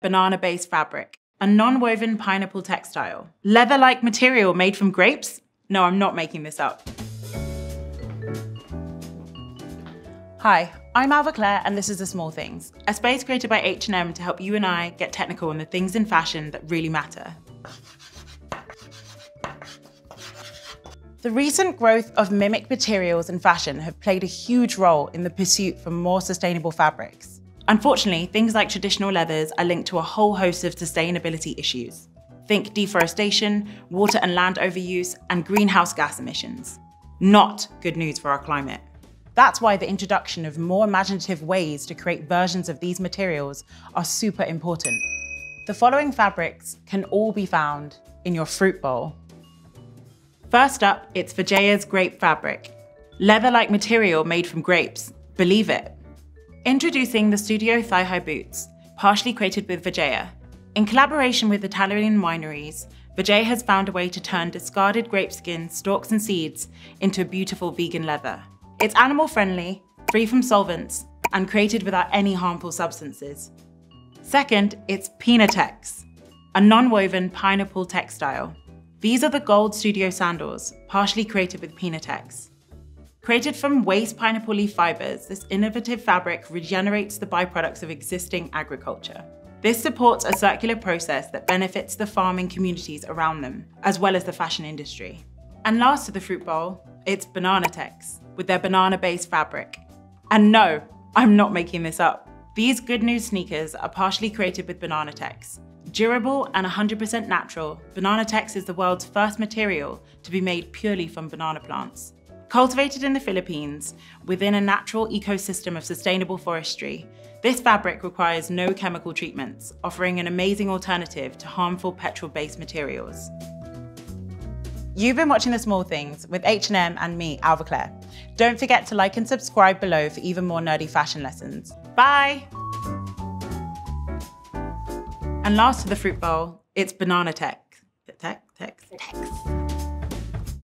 banana-based fabric, a non-woven pineapple textile, leather-like material made from grapes? No, I'm not making this up. Hi, I'm Alva Claire and this is The Small Things, a space created by H&M to help you and I get technical on the things in fashion that really matter. The recent growth of mimic materials in fashion have played a huge role in the pursuit for more sustainable fabrics. Unfortunately, things like traditional leathers are linked to a whole host of sustainability issues. Think deforestation, water and land overuse, and greenhouse gas emissions. Not good news for our climate. That's why the introduction of more imaginative ways to create versions of these materials are super important. The following fabrics can all be found in your fruit bowl. First up, it's Vegea's grape fabric. Leather-like material made from grapes. Believe it. Introducing the Studio Thigh-High Boots, partially created with Vegea. In collaboration with Italian wineries, Vegea has found a way to turn discarded grape skin, stalks and seeds into a beautiful vegan leather. It's animal friendly, free from solvents, and created without any harmful substances. Second, it's Pinatex, a non-woven pineapple textile. These are the Gold Studio sandals, partially created with Pinatex. Created from waste pineapple leaf fibers, this innovative fabric regenerates the byproducts of existing agriculture. This supports a circular process that benefits the farming communities around them, as well as the fashion industry. And last to the fruit bowl, it's Banana Bananatex, with their banana-based fabric. And no, I'm not making this up. These good news sneakers are partially created with Banana Bananatex, Durable and 100% natural, Banana Bananatex is the world's first material to be made purely from banana plants. Cultivated in the Philippines, within a natural ecosystem of sustainable forestry, this fabric requires no chemical treatments, offering an amazing alternative to harmful petrol-based materials. You've been watching The Small Things with H&M and me, Alva Claire. Don't forget to like and subscribe below for even more nerdy fashion lessons. Bye! And last to the fruit bowl, it's banana tech. Tech? Tex? Tex.